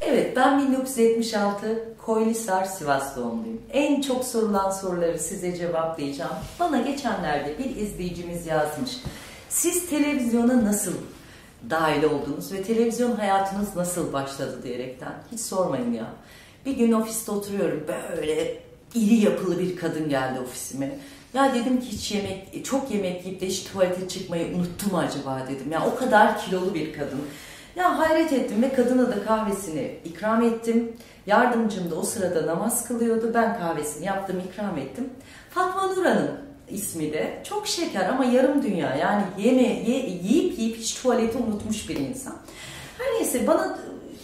Evet ben 1976 Koylisar Sivas doğumluyum. En çok sorulan soruları size cevaplayacağım. Bana geçenlerde bir izleyicimiz yazmış. Siz televizyona nasıl dahil oldunuz ve televizyon hayatınız nasıl başladı diyerekten. Hiç sormayın ya. Bir gün ofiste oturuyorum böyle iri yapılı bir kadın geldi ofisime. Ya dedim ki hiç yemek, çok yemek yiyip de hiç tuvalete çıkmayı unuttum acaba dedim. Ya o kadar kilolu bir kadın. Ya hayret ettim ve kadına da kahvesini ikram ettim. Yardımcım da o sırada namaz kılıyordu. Ben kahvesini yaptım, ikram ettim. Fatma Nur Hanım ismi de. Çok şeker ama yarım dünya. Yani yeme, ye, yiyip yiyip hiç tuvaleti unutmuş bir insan. Her neyse bana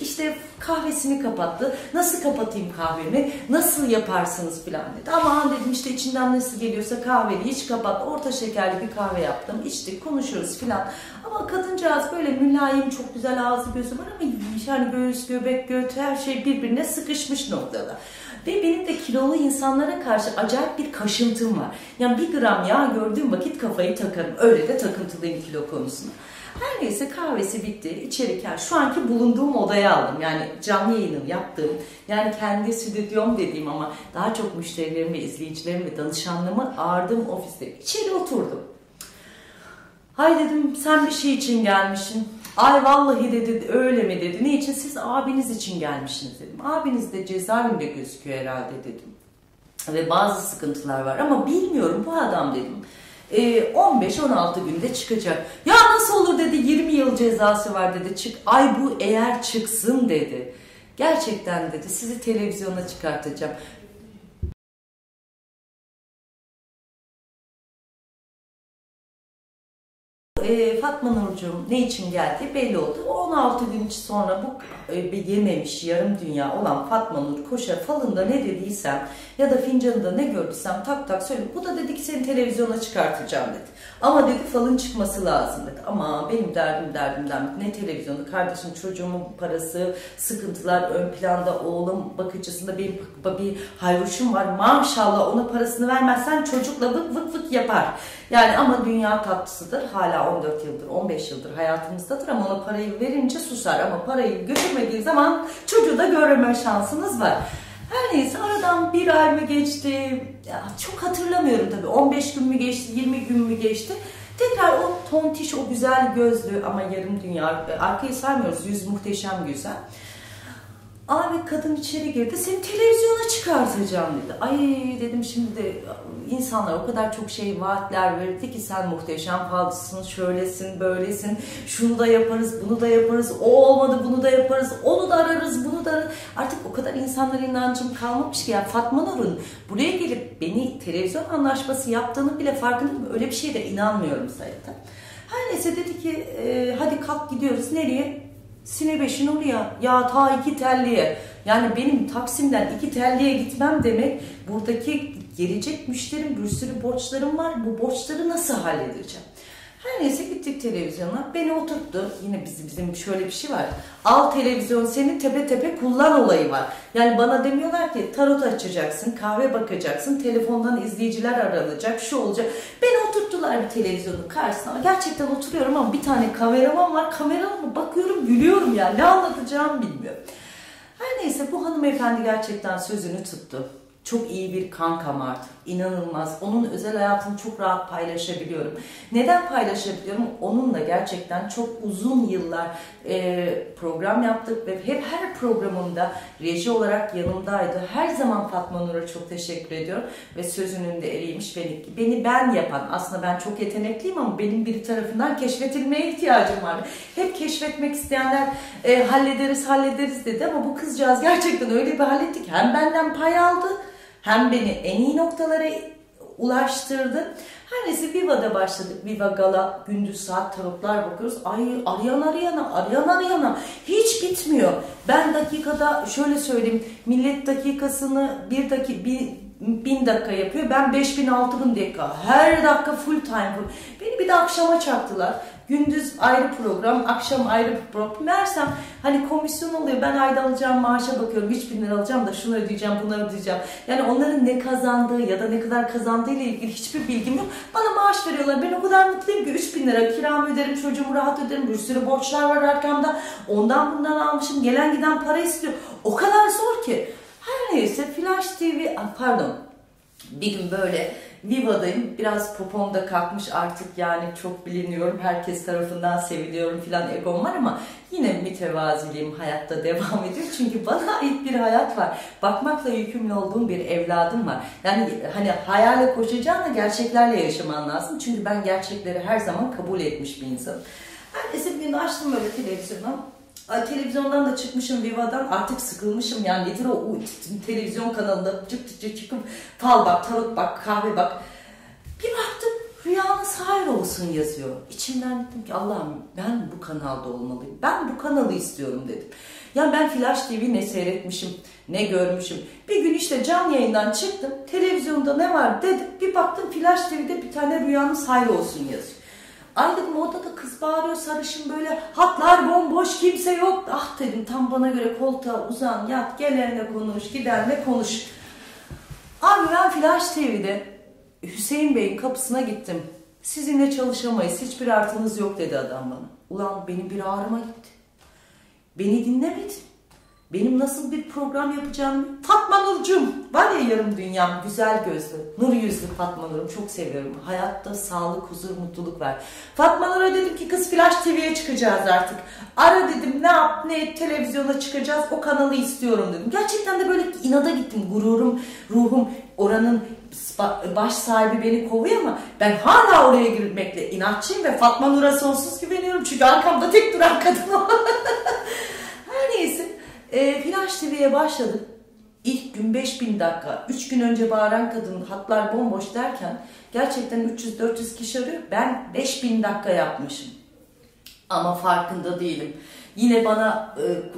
işte kahvesini kapattı. Nasıl kapatayım kahvemi? Nasıl yaparsınız filan dedi. Aman dedim işte içinden nasıl geliyorsa kahveyi hiç kapat. Orta şekerli bir kahve yaptım. İçtik konuşuyoruz filan. Ama kadıncağız böyle mülayim çok güzel ağzı gözü var ama yani göğüs, göbek, göt her şey birbirine sıkışmış noktada. Ve benim de kilolu insanlara karşı acayip bir kaşıntım var. Yani bir gram yağ gördüğüm vakit kafayı takarım. Öyle de takıntılıyım kilo konusunda. Her neyse kahvesi bitti. İçerken şu anki bulunduğum odaya aldım. Yani canlı yayınım yaptığım, yani kendi stüdyom dediğim ama daha çok müşterilerimi, izleyicilerimi, danışanlığımı ağırdığım ofiste içeri oturdum. Hay dedim sen bir şey için gelmişsin. Ay vallahi dedi öyle mi dedi. Ne için? Siz abiniz için gelmişsiniz dedim. Abiniz de cezaevinde gözüküyor herhalde dedim. Ve bazı sıkıntılar var ama bilmiyorum bu adam dedim. 15-16 e, günde çıkacak. Ya nasıl olur dedi 20 yıl cezası var dedi. Çık ay bu eğer çıksın dedi. Gerçekten dedi sizi televizyona çıkartacağım. E, Fatma Nurcuğum ne için geldi belli oldu. 16 gün sonra bu e, yememiş yarım dünya olan Fatma Nur koşa falında ne dediysem ya da fincanında ne gördüysem tak tak söyle. Bu da dedi ki seni televizyona çıkartacağım dedi. Ama dedi falın çıkması lazım dedi. Ama benim derdim derdimden ne televizyonu kardeşim çocuğumun parası sıkıntılar ön planda oğlum bakıcısında bir, bir hayvuşum var maşallah ona parasını vermezsen çocukla vık vık vık yapar. Yani ama dünya tatlısıdır hala 14 yıldır 15 yıldır hayatımızdadır ama ona parayı verince susar ama parayı götürmediği zaman çocuğu da görme şansınız var. Her neyse aradan bir ay mı geçti, ya çok hatırlamıyorum tabii 15 gün mü geçti, 20 gün mü geçti. Tekrar o tontiş, o güzel gözlü ama yarım dünya, arkayı saymıyoruz, yüz muhteşem güzel. Abi kadın içeri girdi, seni televizyona çıkartacağım dedi. Ay dedim şimdi de insanlar o kadar çok şey vaatler verdi ki sen muhteşem falcısın, şöylesin, böylesin, şunu da yaparız, bunu da yaparız, o olmadı bunu da yaparız, onu da ararız, bunu da ararız. Artık o kadar insanlara inancım kalmamış ki. Yani Fatma Nur'un buraya gelip beni televizyon anlaşması yaptığını bile farkındayım. Öyle bir şeye de inanmıyorum zaten. Her neyse dedi ki e, hadi kalk gidiyoruz. Nereye? Sinebeş'in oraya. Ya ta iki telliye. Yani benim Taksim'den iki telliye gitmem demek buradaki gelecek müşterim bir sürü borçlarım var. Bu borçları nasıl halledeceğim? Her neyse gittik televizyona. Beni oturttu. Yine bizim, bizim şöyle bir şey var. Al televizyon seni tepe tepe kullan olayı var. Yani bana demiyorlar ki tarot açacaksın, kahve bakacaksın, telefondan izleyiciler aranacak, şu olacak. Beni oturttular bir televizyonun karşısına. Gerçekten oturuyorum ama bir tane kameraman var. Kamerama bakıyorum, gülüyorum yani. Ne anlatacağımı bilmiyorum. Her neyse bu hanımefendi gerçekten sözünü tuttu. Çok iyi bir kankam artık. İnanılmaz. Onun özel hayatını çok rahat paylaşabiliyorum. Neden paylaşabiliyorum? Onunla gerçekten çok uzun yıllar e, program yaptık ve hep her programında reji olarak yanımdaydı. Her zaman Fatma Nur'a çok teşekkür ediyorum ve sözünün de eriymiş beni, beni ben yapan. Aslında ben çok yetenekliyim ama benim bir tarafından keşfetilmeye ihtiyacım var. Hep keşfetmek isteyenler e, hallederiz hallederiz dedi ama bu kızcağız gerçekten öyle bir halletti hem benden pay aldı hem beni en iyi noktalara ulaştırdı. Her neyse Viva'da başladık. Viva Gala gündüz saat tarotlar bakıyoruz. Ay arayan arayana, arayan arayana hiç bitmiyor. Ben dakikada şöyle söyleyeyim. Millet dakikasını bir dakika bir, bin dakika yapıyor. Ben beş bin altı bin dakika. Her dakika full time. Beni bir de akşama çaktılar. Gündüz ayrı program, akşam ayrı bir program. Meğersem hani komisyon oluyor. Ben ayda alacağım maaşa bakıyorum. 3000 lira alacağım da şunu ödeyeceğim, bunu ödeyeceğim. Yani onların ne kazandığı ya da ne kadar kazandığı ile ilgili hiçbir bilgim yok. Bana maaş veriyorlar. Ben o kadar mutluyum ki 3000 lira kiramı öderim, çocuğumu rahat öderim. Bir sürü borçlar var arkamda. Ondan bundan almışım. Gelen giden para istiyor. O kadar zor ki. Her neyse Flash TV, pardon bir gün böyle Viva'dayım. Biraz popom da kalkmış artık yani çok biliniyorum. Herkes tarafından seviliyorum filan egom var ama yine mütevaziliğim hayatta devam ediyor. Çünkü bana ait bir hayat var. Bakmakla yükümlü olduğum bir evladım var. Yani hani hayale koşacağına gerçeklerle yaşaman lazım. Çünkü ben gerçekleri her zaman kabul etmiş bir insanım. Bir gün açtım böyle televizyonu. Televizyondan da çıkmışım Viva'dan artık sıkılmışım yani nedir o, o televizyon kanalında çık çık çıkıp fal bak, tarot bak, kahve bak. Bir baktım rüyanız hayır olsun yazıyor. İçimden dedim ki Allah'ım ben bu kanalda olmalıyım. Ben bu kanalı istiyorum dedim. Yani ben Flash TV ne seyretmişim, ne görmüşüm. Bir gün işte canlı yayından çıktım. Televizyonda ne var dedim. Bir baktım Flash TV'de bir tane rüyanız hayır olsun yazıyor. Ay dedim kız bağırıyor sarışın böyle hatlar bomboş kimse yok. Ah dedim tam bana göre koltuğa uzan yat gelenle konuş gidenle konuş. Abi ben Flash TV'de Hüseyin Bey'in kapısına gittim. Sizinle çalışamayız hiçbir artınız yok dedi adam bana. Ulan benim bir ağrıma gitti. Beni dinlemedi. Benim nasıl bir program yapacağımı Fatma Nurcum var ya yarım dünyam güzel gözlü nur yüzlü Fatma Nur'um çok seviyorum. Hayatta sağlık huzur mutluluk ver Fatma Nur'a dedim ki kız Flash TV'ye çıkacağız artık. Ara dedim ne yap ne televizyona çıkacağız o kanalı istiyorum. dedim. Gerçekten de böyle inada gittim. Gururum ruhum oranın baş sahibi beni kovuyor ama ben hala oraya girmekle inatçıyım ve Fatma Nur'a sonsuz güveniyorum. Çünkü arkamda tek duran kadın e, Flash TV'ye başladım. İlk gün 5000 dakika, 3 gün önce bağıran kadın hatlar bomboş derken gerçekten 300-400 kişi arıyor. Ben 5000 dakika yapmışım. Ama farkında değilim. Yine bana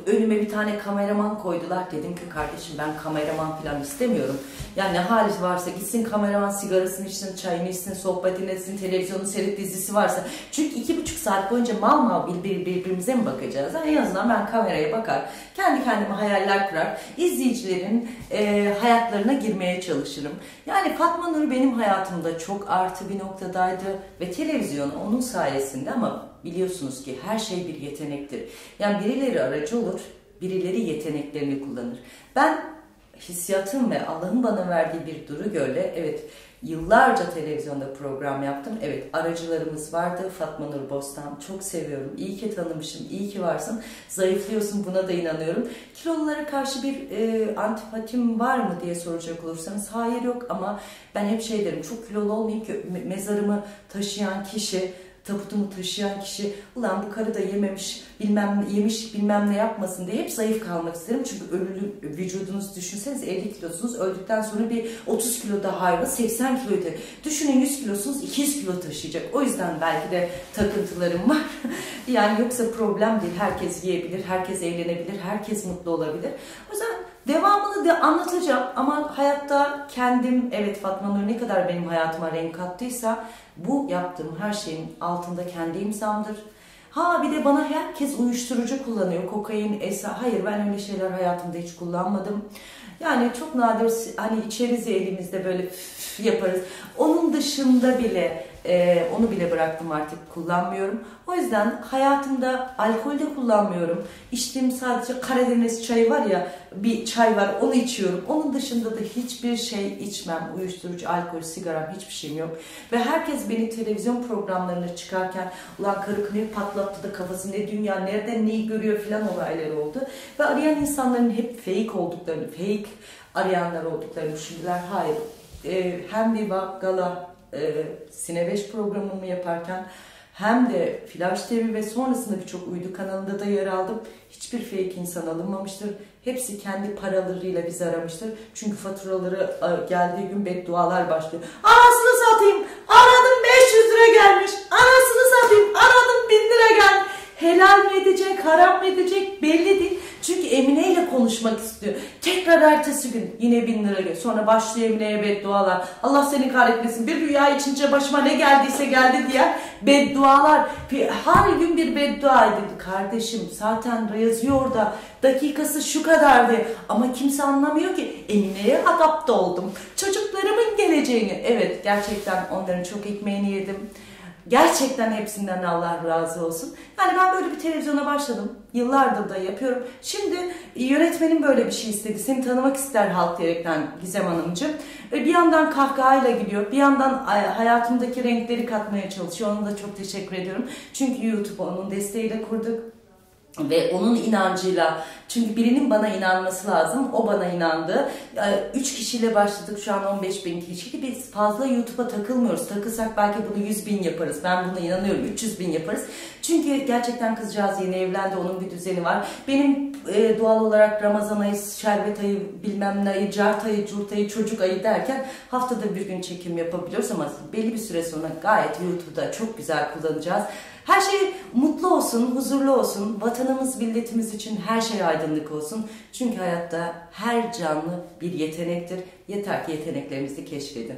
e, önüme bir tane kameraman koydular. Dedim ki kardeşim ben kameraman falan istemiyorum. Yani ne hali varsa gitsin kameraman sigarasını içsin, çayını içsin, sohbetini etsin, televizyonu seyret dizisi varsa. Çünkü iki buçuk saat boyunca mal mal bir, birbirimize mi bakacağız? Yani en azından ben kameraya bakar, kendi kendime hayaller kurar, izleyicilerin e, hayatlarına girmeye çalışırım. Yani Fatma Nur benim hayatımda çok artı bir noktadaydı ve televizyon onun sayesinde ama biliyorsunuz ki her şey bir yetenektir. Yani birileri aracı olur, birileri yeteneklerini kullanır. Ben hissiyatım ve Allah'ın bana verdiği bir duru göre evet yıllarca televizyonda program yaptım. Evet aracılarımız vardı. Fatma Nur Bostan çok seviyorum. İyi ki tanımışım. iyi ki varsın. Zayıflıyorsun buna da inanıyorum. Kilolulara karşı bir e, antipatim var mı diye soracak olursanız hayır yok ama ben hep şey derim çok kilolu olmayayım ki mezarımı taşıyan kişi tabutumu taşıyan kişi ulan bu karı da yememiş bilmem yemiş bilmem ne yapmasın diye hep zayıf kalmak isterim. Çünkü ölülü vücudunuz düşünseniz 50 kilosunuz öldükten sonra bir 30 kilo daha ayrı 80 kilo öte. Düşünün 100 kilosunuz 200 kilo taşıyacak. O yüzden belki de takıntılarım var. yani yoksa problem değil. Herkes yiyebilir, herkes eğlenebilir, herkes mutlu olabilir. O yüzden Devamını da anlatacağım ama hayatta kendim evet Fatma Nur ne kadar benim hayatıma renk kattıysa bu yaptığım her şeyin altında kendi imzamdır. Ha bir de bana herkes uyuşturucu kullanıyor. Kokain, esa. Hayır ben öyle şeyler hayatımda hiç kullanmadım. Yani çok nadir hani içeriz elimizde böyle yaparız. Onun dışında bile e, onu bile bıraktım artık kullanmıyorum. O yüzden hayatımda alkol de kullanmıyorum. İçtiğim sadece Karadeniz çayı var ya bir çay var onu içiyorum. Onun dışında da hiçbir şey içmem. Uyuşturucu, alkol, sigara hiçbir şeyim yok. Ve herkes beni televizyon programlarına çıkarken ulan karı kınayı patlattı da kafası ne dünya nereden neyi görüyor filan olayları oldu. Ve arayan insanların hep fake olduklarını, fake arayanlar olduklarını düşündüler. Hayır. Ee, hem bir gala e, Sine 5 programımı yaparken hem de Flash TV ve sonrasında birçok uydu kanalında da yer aldım. Hiçbir fake insan alınmamıştır. Hepsi kendi paralarıyla bizi aramıştır. Çünkü faturaları geldiği gün beddualar başlıyor. Anasını satayım, aradım 500 lira gelmiş. Anasını satayım, aradım 1000 lira gelmiş. Helal mi edecek, haram mı edecek belli değil. Çünkü Emine ile konuşmak istiyor. Tekrar ertesi gün yine bin lira geliyor. Sonra başlıyor Emine'ye beddualar. Allah seni kahretmesin. Bir rüya içince başıma ne geldiyse geldi diye beddualar. Her gün bir beddua edildi. Kardeşim zaten yazıyor da dakikası şu kadardı. Ama kimse anlamıyor ki Emine'ye adapte oldum. Çocuklarımın geleceğini. Evet gerçekten onların çok ekmeğini yedim. Gerçekten hepsinden Allah razı olsun. Yani ben böyle bir televizyona başladım. Yıllardır da yapıyorum. Şimdi yönetmenim böyle bir şey istedi. Seni tanımak ister halk diyerekten Gizem Hanımcığım. Bir yandan kahkahayla gidiyor. Bir yandan hayatımdaki renkleri katmaya çalışıyor. Ona da çok teşekkür ediyorum. Çünkü YouTube onun desteğiyle kurduk ve onun inancıyla çünkü birinin bana inanması lazım o bana inandı. Ee, üç kişiyle başladık şu an 15 bin kişi biz fazla YouTube'a takılmıyoruz. Takılsak belki bunu 100 bin yaparız. Ben buna inanıyorum 300 bin yaparız. Çünkü gerçekten kızcağız yeni evlendi onun bir düzeni var. Benim e, doğal olarak Ramazan ayı şerbet ayı bilmem ne ayı cart ayı curt ayı çocuk ayı derken haftada bir gün çekim yapabiliyoruz ama belli bir süre sonra gayet YouTube'da çok güzel kullanacağız her şey mutlu olsun, huzurlu olsun. Vatanımız, milletimiz için her şey aydınlık olsun. Çünkü hayatta her canlı bir yetenektir. Yeter ki yeteneklerimizi keşfedin.